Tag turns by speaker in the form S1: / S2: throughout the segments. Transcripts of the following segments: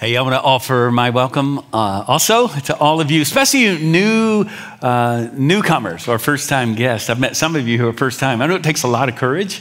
S1: Hey, I want to offer my welcome uh, also to all of you, especially new uh, newcomers or first time guests. I've met some of you who are first time. I know it takes a lot of courage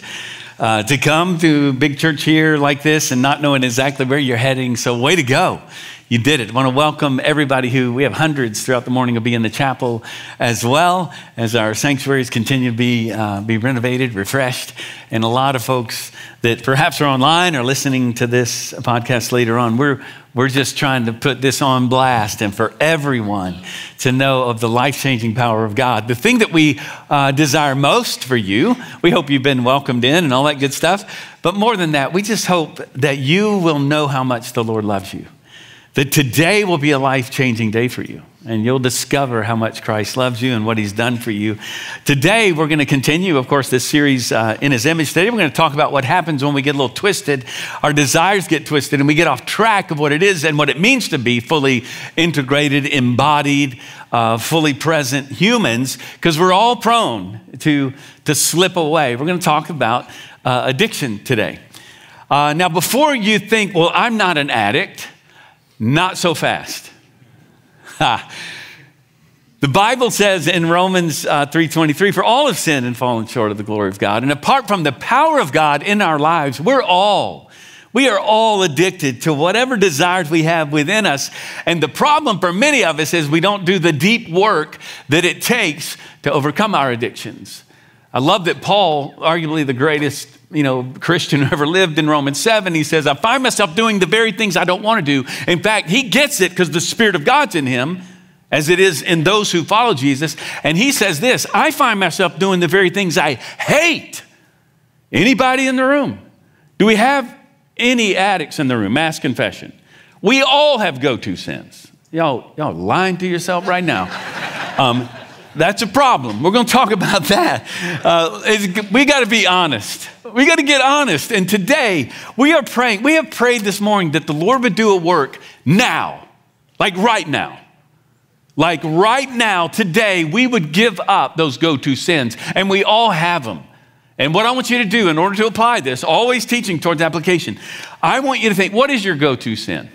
S1: uh, to come to big church here like this and not knowing exactly where you're heading. So, way to go you did it. I want to welcome everybody who we have hundreds throughout the morning will be in the chapel as well as our sanctuaries continue to be, uh, be renovated, refreshed, and a lot of folks that perhaps are online or listening to this podcast later on. We're, we're just trying to put this on blast and for everyone to know of the life changing power of God. The thing that we uh, desire most for you, we hope you've been welcomed in and all that good stuff. But more than that, we just hope that you will know how much the Lord loves you that today will be a life changing day for you. And you'll discover how much Christ loves you and what he's done for you. Today, we're going to continue, of course, this series uh, in his image. Today, we're going to talk about what happens when we get a little twisted, our desires get twisted, and we get off track of what it is and what it means to be fully integrated, embodied, uh, fully present humans, because we're all prone to, to slip away. We're going to talk about uh, addiction today. Uh, now, before you think, well, I'm not an addict, not so fast. The Bible says in Romans uh, 3:23, "For all have sinned and fallen short of the glory of God, and apart from the power of God in our lives, we're all we are all addicted to whatever desires we have within us. And the problem for many of us is we don't do the deep work that it takes to overcome our addictions. I love that Paul, arguably the greatest you know, Christian who ever lived in Romans 7, he says, I find myself doing the very things I don't want to do. In fact, he gets it because the Spirit of God's in him, as it is in those who follow Jesus. And he says this I find myself doing the very things I hate. Anybody in the room? Do we have any addicts in the room? Mass confession. We all have go to sins. Y'all, y'all lying to yourself right now. Um, that's a problem. We're going to talk about that. Uh, we got to be honest. We got to get honest. And today, we are praying. We have prayed this morning that the Lord would do a work now, like right now. Like right now, today, we would give up those go to sins, and we all have them. And what I want you to do in order to apply this, always teaching towards application, I want you to think what is your go to sin?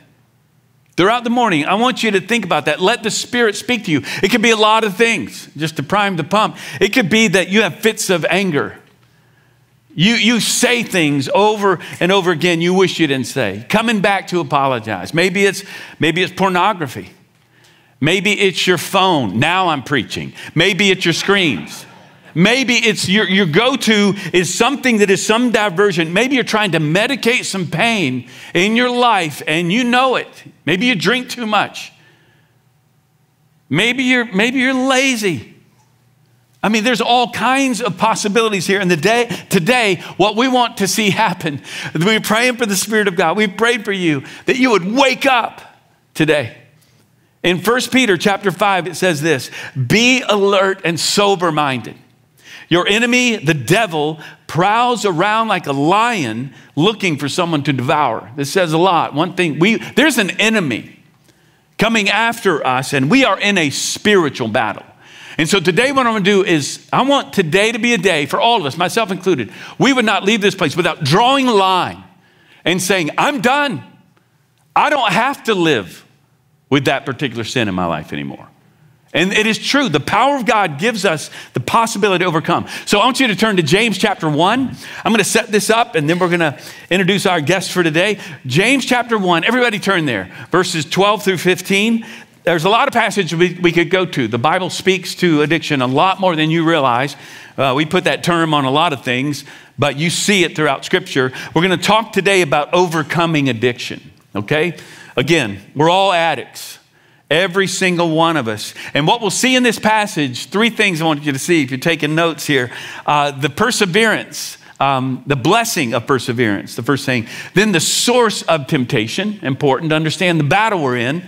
S1: Throughout the morning, I want you to think about that. Let the Spirit speak to you. It could be a lot of things, just to prime the pump. It could be that you have fits of anger. You, you say things over and over again you wish you didn't say. Coming back to apologize. Maybe it's, maybe it's pornography. Maybe it's your phone. Now I'm preaching. Maybe it's your screens. Maybe it's your, your go to is something that is some diversion. Maybe you're trying to medicate some pain in your life and you know it. Maybe you drink too much. Maybe you're, maybe you're lazy. I mean, there's all kinds of possibilities here. And the day, today, what we want to see happen, we're praying for the Spirit of God. We prayed for you that you would wake up today. In 1 Peter chapter 5, it says this be alert and sober minded. Your enemy, the devil, prowls around like a lion looking for someone to devour. This says a lot. One thing, we, there's an enemy coming after us, and we are in a spiritual battle. And so today, what I'm gonna do is, I want today to be a day for all of us, myself included. We would not leave this place without drawing a line and saying, I'm done. I don't have to live with that particular sin in my life anymore. And it is true. The power of God gives us the possibility to overcome. So I want you to turn to James chapter 1. I'm going to set this up and then we're going to introduce our guest for today. James chapter 1. Everybody turn there. Verses 12 through 15. There's a lot of passages we, we could go to. The Bible speaks to addiction a lot more than you realize. Uh, we put that term on a lot of things, but you see it throughout Scripture. We're going to talk today about overcoming addiction, okay? Again, we're all addicts. Every single one of us. And what we'll see in this passage, three things I want you to see if you're taking notes here uh, the perseverance. Um, the blessing of perseverance, the first thing. Then the source of temptation, important to understand the battle we're in.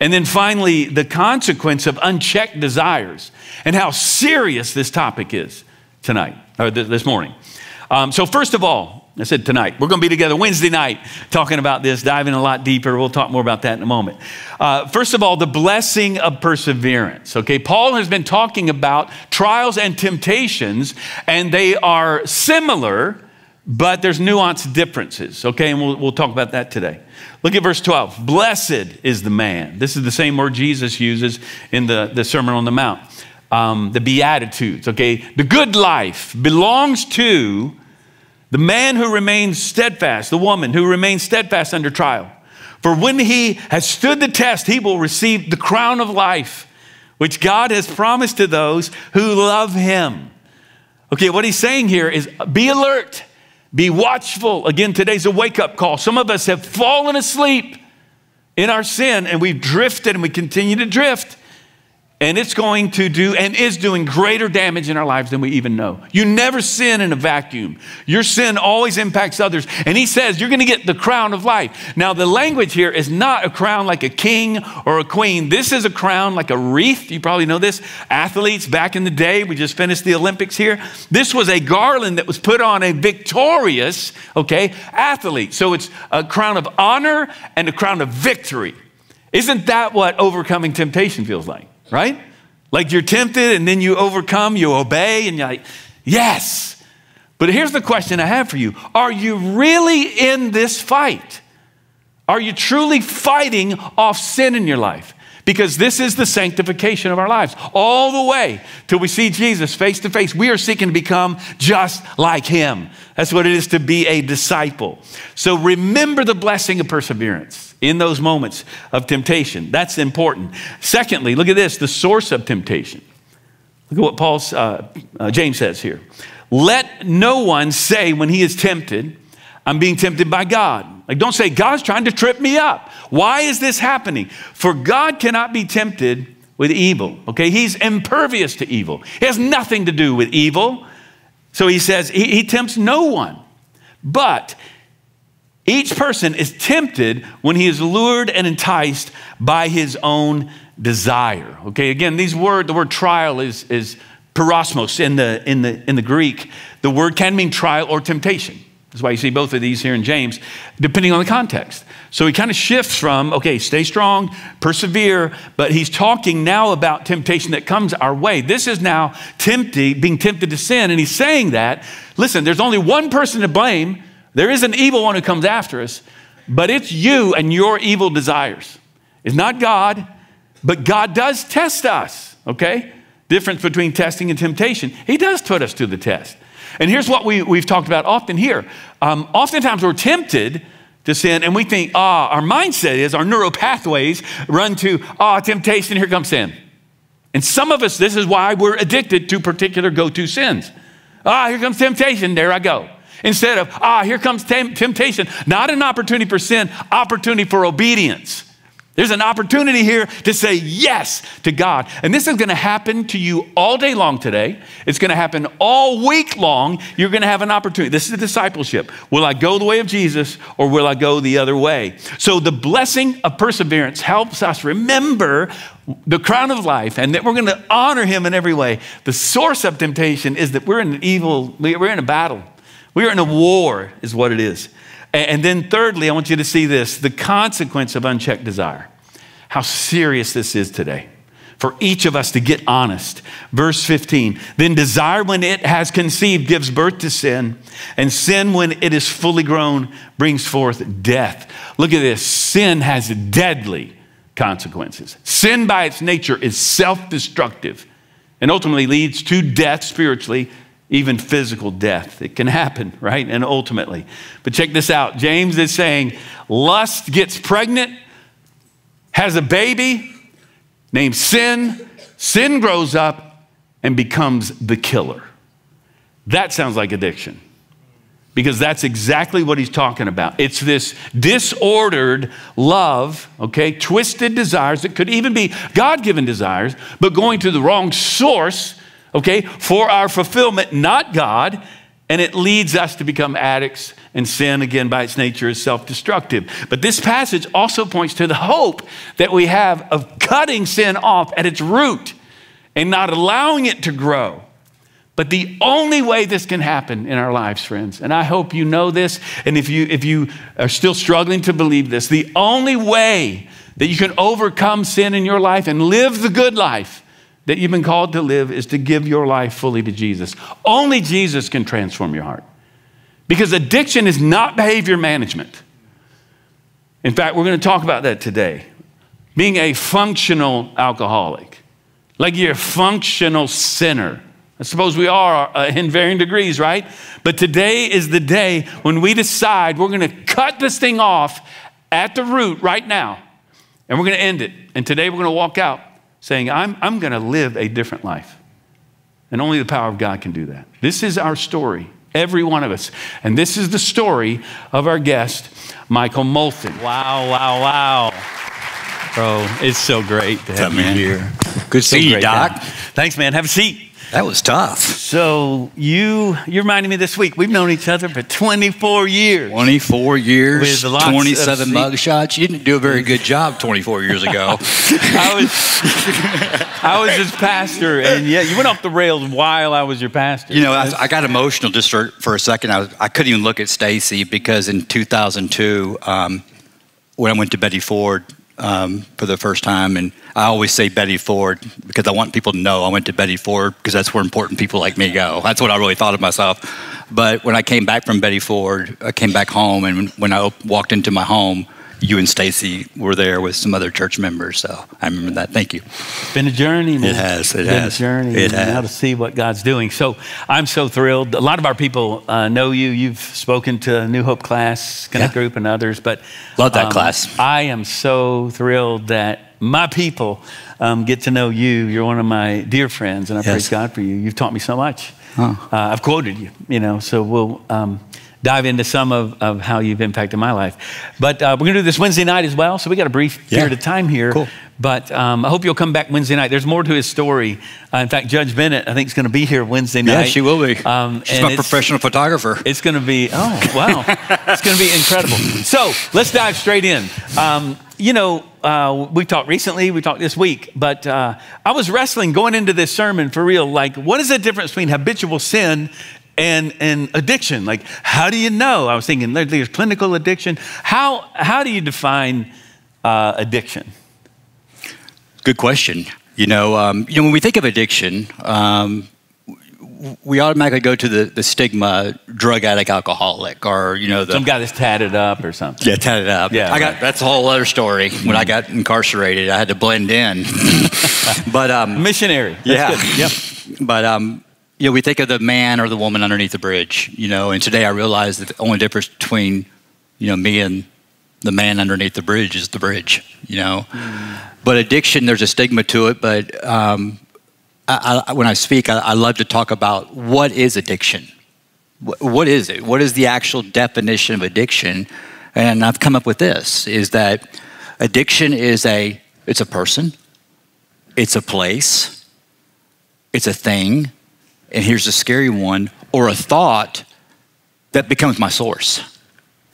S1: And then finally, the consequence of unchecked desires and how serious this topic is tonight, or this morning. Um, so, first of all, I said tonight. We're going to be together Wednesday night talking about this, diving a lot deeper. We'll talk more about that in a moment. Uh, first of all, the blessing of perseverance. Okay, Paul has been talking about trials and temptations, and they are similar but there's nuanced differences, okay? And we'll, we'll talk about that today. Look at verse 12. Blessed is the man. This is the same word Jesus uses in the, the Sermon on the Mount. Um, the Beatitudes, okay? The good life belongs to the man who remains steadfast, the woman who remains steadfast under trial. For when he has stood the test, he will receive the crown of life, which God has promised to those who love him. Okay, what he's saying here is be alert be watchful. Again, today's a wake up call. Some of us have fallen asleep in our sin and we've drifted and we continue to drift and it's going to do and is doing greater damage in our lives than we even know. You never sin in a vacuum. Your sin always impacts others. And he says you're going to get the crown of life. Now, the language here is not a crown like a king or a queen. This is a crown like a wreath. You probably know this. Athletes back in the day, we just finished the Olympics here. This was a garland that was put on a victorious, okay, athlete. So it's a crown of honor and a crown of victory. Isn't that what overcoming temptation feels like? Right? Like you're tempted and then you overcome, you obey, and you're like, yes. But here's the question I have for you Are you really in this fight? Are you truly fighting off sin in your life? Because this is the sanctification of our lives. All the way till we see Jesus face to face, we are seeking to become just like him. That's what it is to be a disciple. So remember the blessing of perseverance in those moments of temptation. That's important. Secondly, look at this the source of temptation. Look at what Paul, uh, uh, James says here. Let no one say when he is tempted, I'm being tempted by God. Like, don't say, God's trying to trip me up. Why is this happening? For God cannot be tempted with evil, okay? He's impervious to evil. He has nothing to do with evil. So he says, he, he tempts no one. But each person is tempted when he is lured and enticed by his own desire. Okay, again, these word, the word trial is, is peirasmos in the, in, the, in the Greek. The word can mean trial or temptation. That's why you see both of these here in James, depending on the context. So he kind of shifts from, okay, stay strong, persevere, but he's talking now about temptation that comes our way. This is now tempting, being tempted to sin, and he's saying that, listen, there's only one person to blame. There is an evil one who comes after us, but it's you and your evil desires. It's not God, but God does test us, okay? Difference between testing and temptation. He does put us to the test. And here's what we, we've talked about often here. Um, oftentimes we're tempted to sin and we think, ah, our mindset is, our neural pathways run to, ah, temptation, here comes sin. And some of us, this is why we're addicted to particular go to sins. Ah, here comes temptation, there I go. Instead of, ah, here comes temptation, not an opportunity for sin, opportunity for obedience. There's an opportunity here to say yes to God. And this is going to happen to you all day long today. It's going to happen all week long. You're going to have an opportunity. This is discipleship. Will I go the way of Jesus or will I go the other way? So the blessing of perseverance helps us remember the crown of life and that we're going to honor him in every way. The source of temptation is that we're in an evil, we're in a battle. We're in a war, is what it is. And then, thirdly, I want you to see this the consequence of unchecked desire. How serious this is today for each of us to get honest. Verse 15 Then desire, when it has conceived, gives birth to sin, and sin, when it is fully grown, brings forth death. Look at this sin has deadly consequences. Sin, by its nature, is self destructive and ultimately leads to death spiritually even physical death. It can happen, right? And ultimately. But check this out James is saying lust gets pregnant, has a baby named sin, sin grows up and becomes the killer. That sounds like addiction. Because that's exactly what he's talking about. It's this disordered love, okay, twisted desires that could even be God given desires, but going to the wrong source okay, for our fulfillment, not God, and it leads us to become addicts, and sin, again, by its nature, is self destructive. But this passage also points to the hope that we have of cutting sin off at its root and not allowing it to grow. But the only way this can happen in our lives, friends, and I hope you know this, and if you, if you are still struggling to believe this, the only way that you can overcome sin in your life and live the good life that you've been called to live is to give your life fully to Jesus. Only Jesus can transform your heart. Because addiction is not behavior management. In fact, we're going to talk about that today. Being a functional alcoholic, like you're a functional sinner. I suppose we are uh, in varying degrees, right? But today is the day when we decide we're going to cut this thing off at the root right now, and we're going to end it. And today we're going to walk out saying, I'm, I'm going to live a different life. And only the power of God can do that. This is our story, every one of us. And this is the story of our guest, Michael Molthan.
S2: Wow, wow, wow. Bro, it's so great to have you here.
S3: Good to see you, Doc.
S1: Thanks, man. Have a seat.
S3: That was tough.
S1: So you you reminded me this week. We've known each other for 24 years.
S3: 24 years, 27 mugshots. You didn't do a very good job 24 years ago.
S1: I was I was his pastor, and yeah, you went off the rails while I was your pastor.
S3: You know, I, I got emotional just for, for a second. I, was, I couldn't even look at Stacy because in 2002, um, when I went to Betty Ford, um, for the first time. And I always say Betty Ford because I want people to know I went to Betty Ford because that's where important people like me go. That's what I really thought of myself. But when I came back from Betty Ford, I came back home, and when I walked into my home, you and Stacy were there with some other church members. So I remember that. Thank you.
S1: It's been a journey, man.
S3: It has. It
S1: it's
S3: has.
S1: Been a journey.
S3: It has.
S1: Now to see what God's doing. So I'm so thrilled. A lot of our people uh, know you. You've spoken to New Hope class, Connect
S3: Yeah.
S1: Group, and others. But
S3: Love that
S1: um,
S3: class.
S1: I am so thrilled that my people um, get to know you. You're one of my dear friends, and I
S3: Yes.
S1: praise God for you. You've taught me so much.
S3: Oh.
S1: Uh, I've quoted you, you know, so we'll um, dive into some of, of how you've impacted my life. But uh, we're going to do this Wednesday night as well, so we got a brief
S3: Yeah.
S1: period of time here.
S3: Cool.
S1: But um, I hope you'll come back Wednesday night. There's more to his story. Uh, in fact, Judge Bennett, I think, is going to be here Wednesday night.
S3: Yeah, she will be.
S1: Um,
S3: She's my professional photographer.
S1: it's going to be, oh, wow. it's going to be incredible. So let's dive straight in. Um, you know, uh, we talked recently, we talked this week, but uh, I was wrestling going into this sermon for real. Like, what is the difference between habitual sin and, and addiction? Like, how do you know? I was thinking there's clinical addiction. How, how do you define uh, addiction?
S3: Good question. You know, um, you know, when we think of addiction, um, we automatically go to the, the stigma drug addict, alcoholic, or you know, the
S1: Some guy that's tatted up or something.
S3: yeah, tatted up.
S1: Yeah,
S3: I got that's a whole other story. When I got incarcerated, I had to blend in. but um,
S1: Missionary. That's
S3: yeah,
S1: good. Yep.
S3: But um, you know, we think of the man or the woman underneath the bridge. You know, and today I realize that the only difference between you know me and the man underneath the bridge is the bridge. You know, but addiction, there's a stigma to it. But um, I, I, when I speak, I, I love to talk about what is addiction. Wh- What is it? What is the actual definition of addiction? And I've come up with this: is that addiction is a it's a person, it's a place, it's a thing, and here's the scary one, or a thought that becomes my source.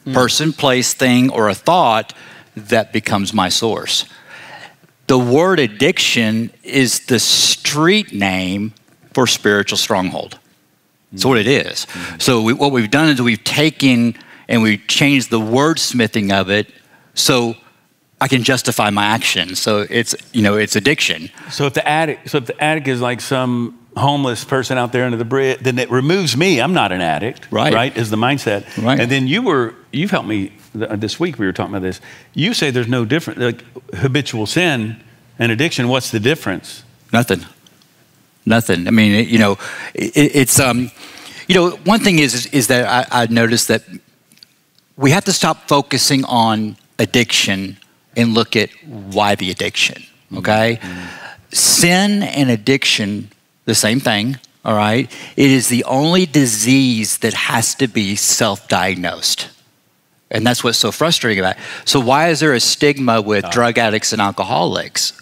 S3: Hmm. Person, place, thing, or a thought that becomes my source. The word addiction is the street name for spiritual stronghold. That's what it is. Hmm. So we, what we've done is we've taken and we've changed the wordsmithing of it so I can justify my actions. So it's you know it's addiction.
S1: So if the addict, so if the addict is like some homeless person out there under the bridge, then it removes me. I'm not an addict,
S3: Right.
S1: Right, is the mindset.
S3: Right.
S1: And then you were, you've helped me this week. We were talking about this. You say there's no difference, like habitual sin and addiction. What's the difference?
S3: Nothing. Nothing. I mean, it, you know, it, it's um, you know, one thing is is, is that I, I noticed that we have to stop focusing on addiction and look at why the addiction. Okay, sin and addiction, the same thing. All right, it is the only disease that has to be self-diagnosed. And that's what's so frustrating about it. So, why is there a stigma with drug addicts and alcoholics?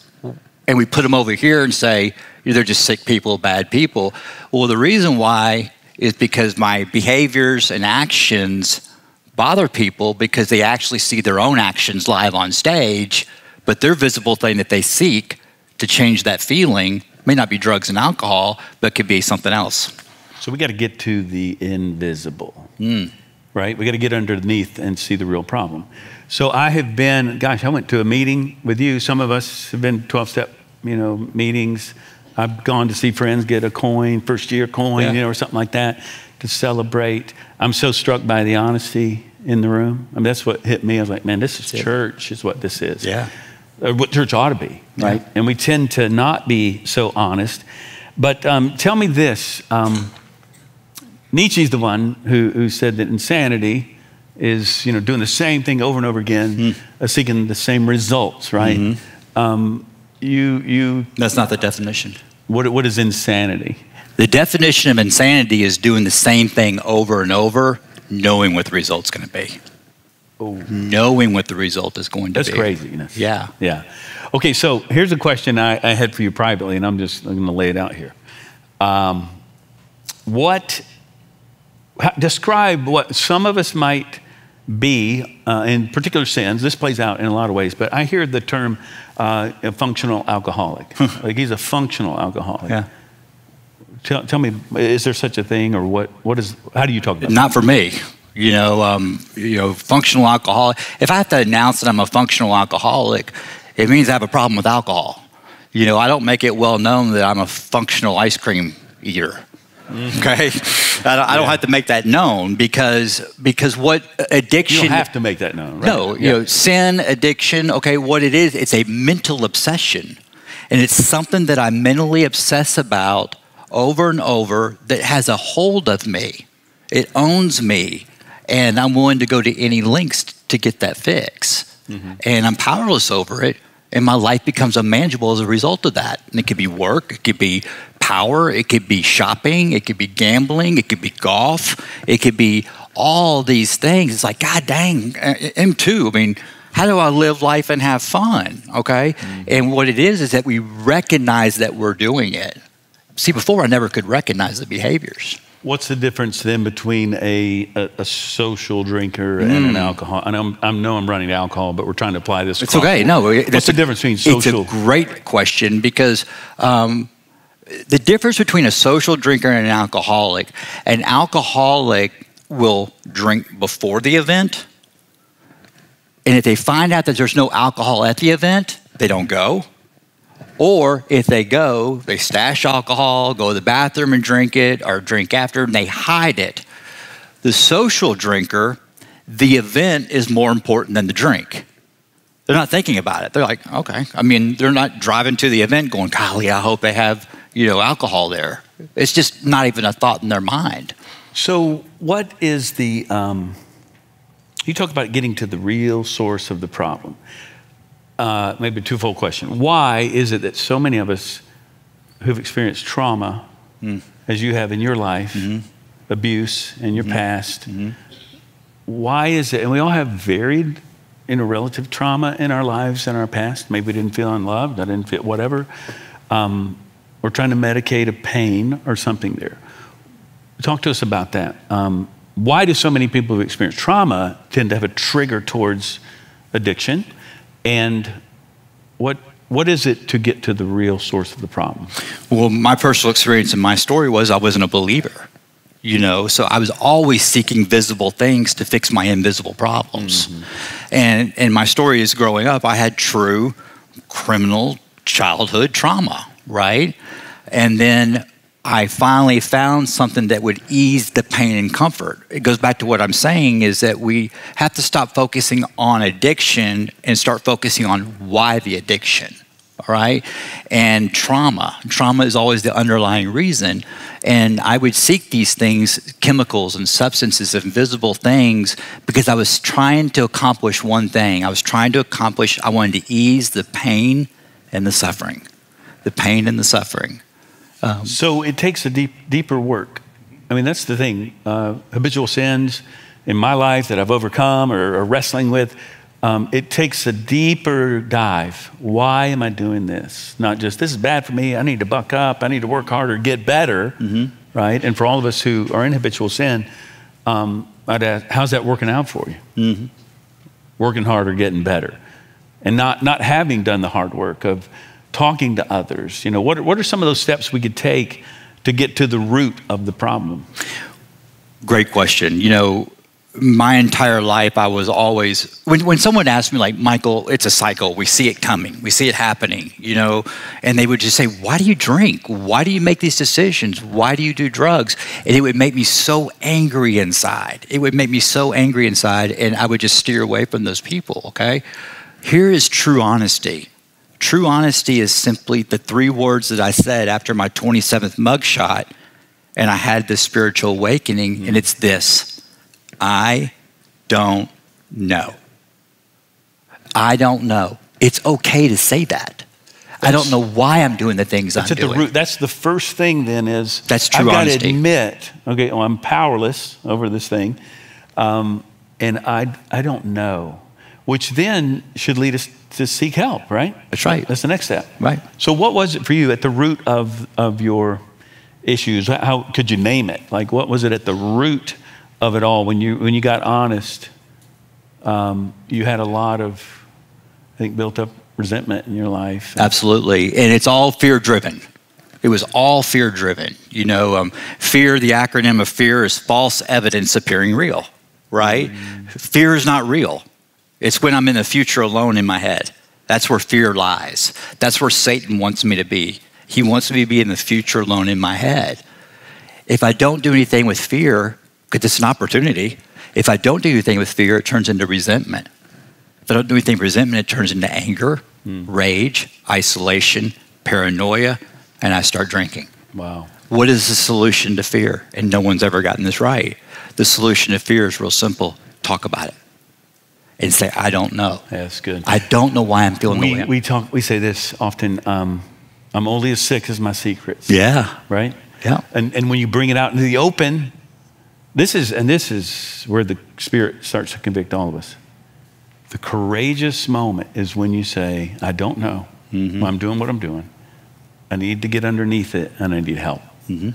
S3: and we put them over here and say they're just sick people, bad people. Well, the reason why is because my behaviors and actions bother people because they actually see their own actions live on stage, but their visible thing that they seek to change that feeling may not be drugs and alcohol, but could be something else.
S1: So we got to get to the invisible, hmm. right? We got to get underneath and see the real problem. So I have been, gosh, I went to a meeting with you. Some of us have been 12 step, you know, meetings. I've gone to see friends get a coin, first year coin,
S3: Yeah.
S1: you know, or something like that. to celebrate. I'm so struck by the honesty in the room. I mean, that's what hit me. I was like, man, this is church, is what this is.
S3: Yeah.
S1: Or what church ought to be, right? Yeah. And we tend to not be so honest. But um, tell me this um, Nietzsche's the one who, who said that insanity is you know doing the same thing over and over again, mm. uh, seeking the same results, right? Mm-hmm. Um, you you.
S3: That's not the definition.
S1: What what is insanity?
S3: The definition of insanity is doing the same thing over and over, knowing what the result's going to be. Oh. Knowing what the result is going to
S1: That's
S3: be.
S1: That's craziness.
S3: Yeah.
S1: Yeah. Okay, so here's a question I, I had for you privately, and I'm just going to lay it out here. Um, what describe what some of us might be uh, in particular sins. This plays out in a lot of ways, but I hear the term uh, a functional alcoholic. like he's a functional alcoholic.
S3: Yeah.
S1: Tell, tell, me, is there such a thing, or what? What is? How do you talk about?
S3: Not that? for me. You know, um, you know, functional alcoholic. If I have to announce that I'm a functional alcoholic, it means I have a problem with alcohol. You know, I don't make it well known that I'm a functional ice cream eater. Mm-hmm. Okay, I don't, I don't, have to make that known because because what addiction?
S1: You don't have to make that known. Right?
S3: No, yeah. you know, sin, addiction. Okay, what it is, it's a mental obsession, and it's something that I mentally obsess about over and over that has a hold of me. It owns me, and I'm willing to go to any lengths to get that fix. Mm-hmm. And I'm powerless over it and my life becomes unmanageable as a result of that. And it could be work, it could be power, it could be shopping, it could be gambling, it could be golf, it could be all these things. It's like, God dang, him too. I mean, how do I live life and have fun? Okay. Mm-hmm. And what it is is that we recognize that we're doing it. See, before I never could recognize the behaviors.
S1: What's the difference then between a, a, a social drinker and mm. an alcohol? I know I'm, I know I'm running alcohol, but we're trying to apply this.
S3: It's okay. No,
S1: what's the difference between social?
S3: It's a great question because um, the difference between a social drinker and an alcoholic, an alcoholic will drink before the event, and if they find out that there's no alcohol at the event, they don't go. Or if they go, they stash alcohol, go to the bathroom and drink it, or drink after, and they hide it. The social drinker, the event is more important than the drink. They're not thinking about it. They're like, okay. I mean, they're not driving to the event going, golly, I hope they have, you know, alcohol there. It's just not even a thought in their mind.
S1: So, what is the, um, you talk about getting to the real source of the problem uh, maybe a twofold question. Why is it that so many of us who've experienced trauma, mm. as you have in your life, mm-hmm. abuse in your mm-hmm. past, mm-hmm. why is it, and we all have varied you know, relative trauma in our lives and our past. Maybe we didn't feel unloved, I didn't feel whatever. Um, we're trying to medicate a pain or something there. Talk to us about that. Um, why do so many people who experience trauma tend to have a trigger towards addiction? And what what is it to get to the real source of the problem?
S3: Well, my personal experience and my story was I wasn't a believer. You know, so I was always seeking visible things to fix my invisible problems. Mm-hmm. And and my story is growing up, I had true criminal childhood trauma, right? And then I finally found something that would ease the pain and comfort. It goes back to what I'm saying is that we have to stop focusing on addiction and start focusing on why the addiction. All right. And trauma. Trauma is always the underlying reason. And I would seek these things, chemicals and substances, invisible things, because I was trying to accomplish one thing. I was trying to accomplish, I wanted to ease the pain and the suffering. The pain and the suffering.
S1: Um, so it takes a deep, deeper work. I mean, that's the thing. Uh, habitual sins in my life that I've overcome or, or wrestling with, um, it takes a deeper dive. Why am I doing this? Not just, this is bad for me. I need to buck up. I need to work harder, get better, mm-hmm. right? And for all of us who are in habitual sin, um, I'd ask, how's that working out for you? Mm-hmm. Working harder, getting better. And not, not having done the hard work of, talking to others? You know, what, what are some of those steps we could take to get to the root of the problem?
S3: Great question. You know, my entire life, I was always, when, when someone asked me, like, Michael, it's a cycle, we see it coming, we see it happening, you know, and they would just say, Why do you drink? Why do you make these decisions? Why do you do drugs? And it would make me so angry inside. It would make me so angry inside, and I would just steer away from those people, okay? Here is true honesty. True honesty is simply the three words that I said after my 27th mugshot, and I had this spiritual awakening, mm-hmm. and it's this I don't know. I don't know. It's okay to say that. That's, I don't know why I'm doing the things I'm doing.
S1: The root, that's the first thing. Then is
S3: that's true
S1: I've
S3: got
S1: to admit, okay, well, I'm powerless over this thing, um, and I I don't know, which then should lead us to seek help, right?
S3: That's right.
S1: That's the next step.
S3: Right.
S1: So, what was it for you at the root of of your issues? How could you name it? Like, what was it at the root? of it all. When you, when you got honest, um, you had a lot of, I think, built up resentment in your life.
S3: Absolutely. And it's all fear driven. It was all fear driven. You know, um, fear, the acronym of fear is false evidence appearing real, right? Mm. Fear is not real. It's when I'm in the future alone in my head. That's where fear lies. That's where Satan wants me to be. He wants me to be in the future alone in my head. If I don't do anything with fear, because it's an opportunity. If I don't do anything with fear, it turns into resentment. If I don't do anything with resentment, it turns into anger, mm. rage, isolation, paranoia, and I start drinking.
S1: Wow.
S3: What is the solution to fear? And no one's ever gotten this right. The solution to fear is real simple talk about it and say, I don't know.
S1: Yeah, that's good.
S3: I don't know why I'm feeling
S1: we,
S3: the way
S1: We, talk, we say this often um, I'm only as sick as my secrets.
S3: Yeah.
S1: Right?
S3: Yeah.
S1: And, and when you bring it out into the open, this is, and this is where the Spirit starts to convict all of us. The courageous moment is when you say, I don't know. Mm-hmm. I'm doing what I'm doing. I need to get underneath it and I need help. Mm-hmm.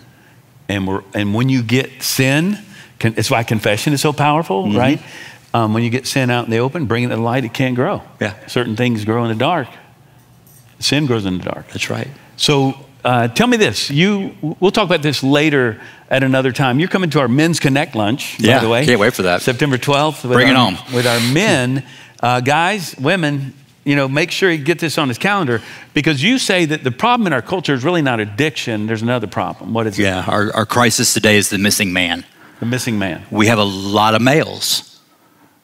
S1: And, we're, and when you get sin, can, it's why confession is so powerful, mm-hmm. right? Um, when you get sin out in the open, bring it to the light, it can't grow.
S3: Yeah.
S1: Certain things grow in the dark. Sin grows in the dark.
S3: That's right.
S1: So uh, tell me this. You, we'll talk about this later at another time. You're coming to our Men's Connect lunch,
S3: yeah,
S1: by the way.
S3: Can't wait for that.
S1: September 12th.
S3: Bring
S1: our,
S3: it home.
S1: With our men, uh, guys, women, you know, make sure you get this on his calendar because you say that the problem in our culture is really not addiction. There's another problem. What is
S3: yeah,
S1: it?
S3: Yeah, our, our crisis today is the missing man.
S1: The missing man.
S3: We have a lot of males,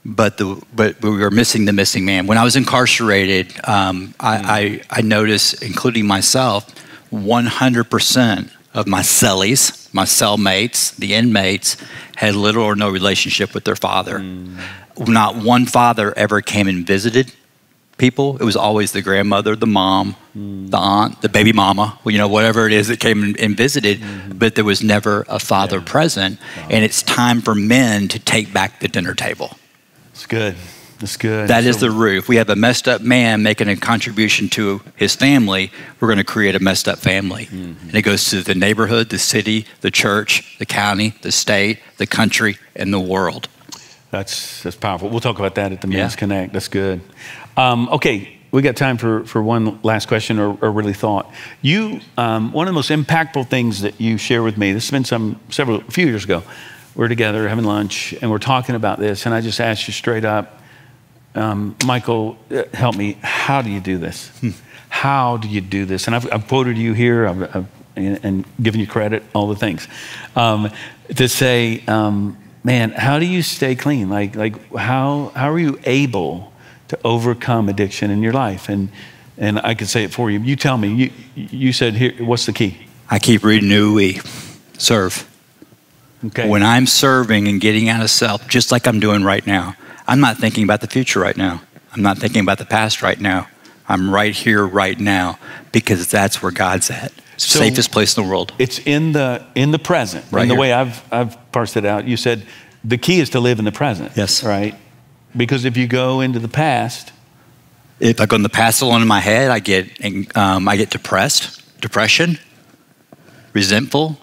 S3: but the but we were missing the missing man. When I was incarcerated, um, I, mm. I, I noticed, including myself, 100% of my cellies, my cellmates, the inmates, had little or no relationship with their father. Mm. Not one father ever came and visited people. It was always the grandmother, the mom, mm. the aunt, the baby mama, you know, whatever it is that came and visited, mm-hmm. but there was never a father yeah. present. Wow. And it's time for men to take back the dinner table.
S1: It's good. That's good.
S3: That is the root. If we have a messed up man making a contribution to his family, we're going to create a messed up family. Mm-hmm. And it goes to the neighborhood, the city, the church, the county, the state, the country, and the world.
S1: That's, that's powerful. We'll talk about that at the Men's yeah. Connect. That's good. Um, okay, we got time for, for one last question or, or really thought. You, um, one of the most impactful things that you share with me, this has been some several, a few years ago. We're together having lunch and we're talking about this, and I just asked you straight up, um, Michael, uh, help me. How do you do this? Hmm. How do you do this? And I've, I've quoted you here I've, I've, and, given you credit, all the things, um, to say, um, man, how do you stay clean? Like, like how, how are you able to overcome addiction in your life? And, and I could say it for you. You tell me. You, you said, here, what's the key?
S3: I keep reading New We serve.
S1: Okay.
S3: When I'm serving and getting out of self, just like I'm doing right now, I'm not thinking about the future right now. I'm not thinking about the past right now. I'm right here, right now, because that's where God's at. So Safest place in the world.
S1: It's in the in the present.
S3: Right
S1: and the
S3: here.
S1: way I've I've parsed it out, you said the key is to live in the present.
S3: Yes.
S1: Right? Because if you go into the past,
S3: if I go in the past alone in my head, I get um, I get depressed, depression, resentful,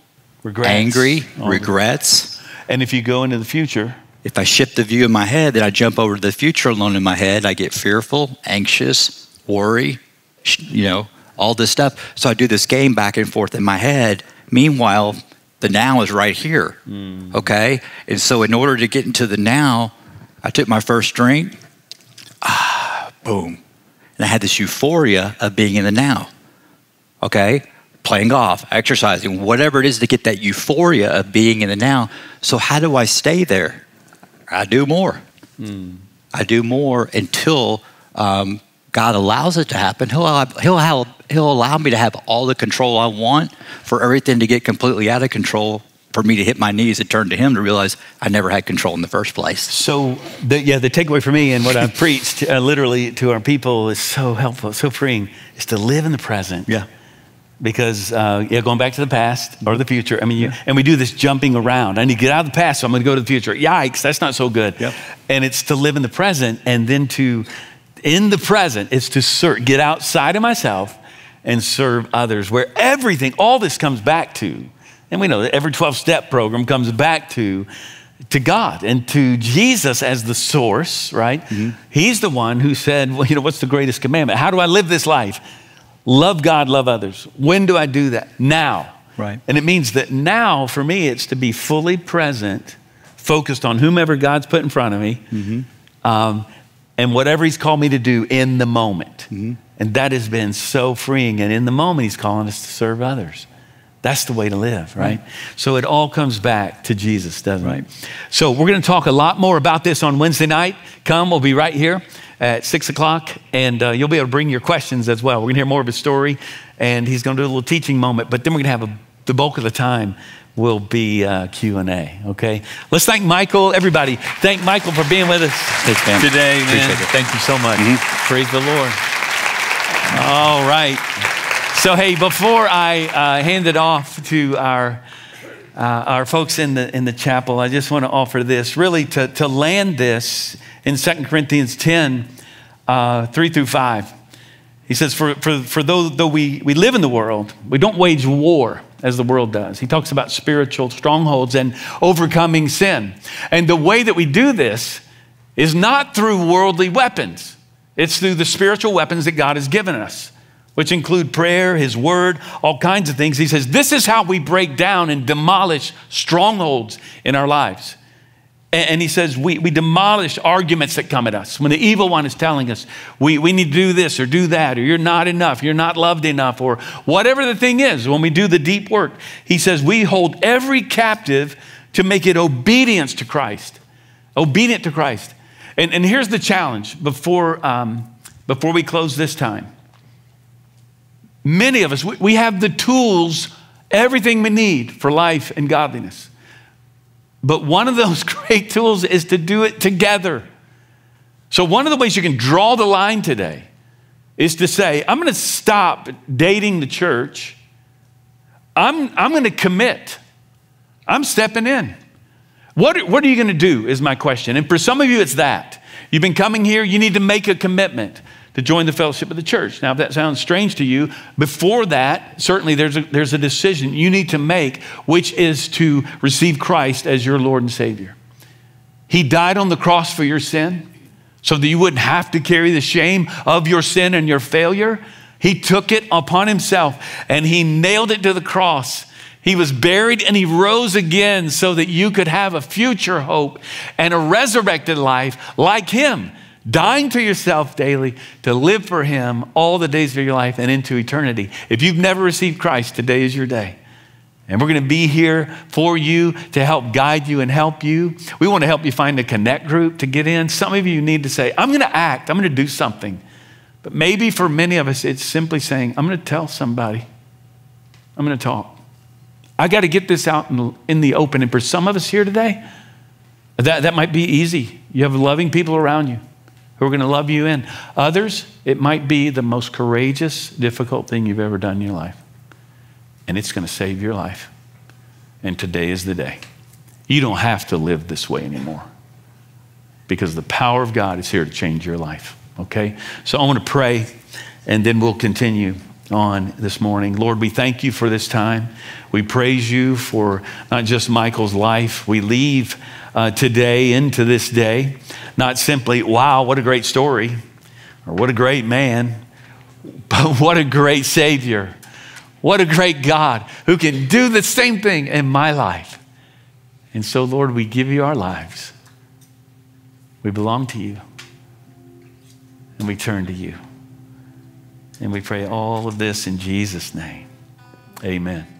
S1: regrets,
S3: angry, regrets.
S1: And if you go into the future,
S3: if I shift the view in my head, then I jump over to the future alone in my head. I get fearful, anxious, worry, you know, all this stuff. So I do this game back and forth in my head. Meanwhile, The now is right here. Mm. Okay? And so, in order to get into the now, I took my first drink, ah, boom. And I had this euphoria of being in the now. Okay? Playing golf, exercising, whatever it is to get that euphoria of being in the now. So, how do I stay there? I do more. Mm. I do more until um, God allows it to happen. He'll, he'll, have, he'll allow me to have all the control I want for everything to get completely out of control for me to hit my knees and turn to him to realize I never had control in the first place.
S1: So, the, yeah, the takeaway for me and what I've preached uh, literally to our people is so helpful, so freeing, is to live in the present.
S3: Yeah.
S1: Because, uh, yeah, going back to the past or the future, I mean, you, and we do this jumping around. I need to get out of the past, so I'm going to go to the future. Yikes, that's not so good.
S3: Yep.
S1: And it's to live in the present and then to, in the present, is to serve, get outside of myself and serve others, where everything, all this comes back to and we know that every 12 step program comes back to, to God and to Jesus as the source, right? Mm-hmm. He's the one who said, well, you know, what's the greatest commandment? How do I live this life? Love God, love others. When do I do that? Now.
S3: Right.
S1: And it means that now, for me, it's to be fully present, focused on whomever God's put in front of me, mm-hmm. um, and whatever He's called me to do in the moment. Mm-hmm. And that has been so freeing. And in the moment, He's calling us to serve others. That's the way to live, right? right? So it all comes back to Jesus, doesn't
S3: right.
S1: it? So we're going to talk a lot more about this on Wednesday night. Come, we'll be right here at six o'clock, and uh, you'll be able to bring your questions as well. We're going to hear more of his story, and he's going to do a little teaching moment. But then we're going to have a, the bulk of the time will be uh, q&a okay let's thank michael everybody thank michael for being with us
S3: Thanks, man.
S1: today man. thank you so much mm-hmm. praise the lord all right so, hey, before I uh, hand it off to our, uh, our folks in the, in the chapel, I just want to offer this really to, to land this in 2 Corinthians 10 uh, 3 through 5. He says, For, for, for though, though we, we live in the world, we don't wage war as the world does. He talks about spiritual strongholds and overcoming sin. And the way that we do this is not through worldly weapons, it's through the spiritual weapons that God has given us which include prayer, His Word, all kinds of things. He says, This is how we break down and demolish strongholds in our lives. And he says, we, we demolish arguments that come at us. When the evil one is telling us, we, we need to do this or do that, or you're not enough, you're not loved enough, or whatever the thing is, when we do the deep work, he says, we hold every captive to make it obedience to Christ. Obedient to Christ. And, and here's the challenge before, um, before we close this time Many of us, we have the tools, everything we need for life and godliness. But one of those great tools is to do it together. So, one of the ways you can draw the line today is to say, I'm going to stop dating the church. I'm, I'm going to commit. I'm stepping in. What, what are you going to do? Is my question. And for some of you, it's that. You've been coming here, you need to make a commitment to join the fellowship of the church. Now, if that sounds strange to you, before that, certainly there's a, there's a decision you need to make, which is to receive Christ as your Lord and Savior. He died on the cross for your sin so that you wouldn't have to carry the shame of your sin and your failure. He took it upon himself and he nailed it to the cross. He was buried and he rose again so that you could have a future hope and a resurrected life like him dying to yourself daily to live for Him all the days of your life and into eternity. If you've never received Christ, today is your day. And we're going to be here for you to help guide you and help you. We want to help you find a connect group to get in. Some of you need to say, I'm going to act, I'm going to do something. But maybe for many of us, it's simply saying, I'm going to tell somebody, I'm going to talk. I got to get this out in the open. And for some of us here today, that, that might be easy. You have loving people around you who are going to love you in. Others, it might be the most courageous, difficult thing you've ever done in your life. And it's going to save your life. And today is the day. You don't have to live this way anymore because the power of God is here to change your life. Okay? So I want to pray and then we'll continue on this morning. Lord, we thank you for this time. We praise you for not just Michael's life. We leave uh, today into this day, not simply, wow, what a great story, or what a great man, but what a great Savior. What a great God who can do the same thing in my life. And so, Lord, we give you our lives. We belong to you, and we turn to you. And we pray all of this in Jesus' name. Amen.